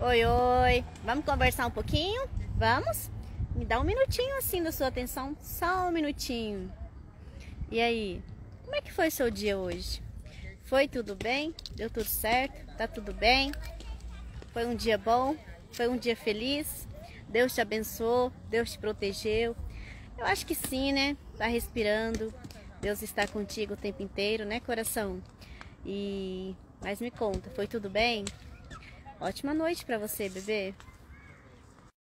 Oi, oi. Vamos conversar um pouquinho? Vamos? Me dá um minutinho assim da sua atenção, só um minutinho. E aí, como é que foi seu dia hoje? Foi tudo bem? Deu tudo certo? Tá tudo bem? Foi um dia bom? Foi um dia feliz? Deus te abençoou? Deus te protegeu? Eu acho que sim, né? Tá respirando. Deus está contigo o tempo inteiro, né, coração? E mas me conta, foi tudo bem? Ótima noite para você, bebê.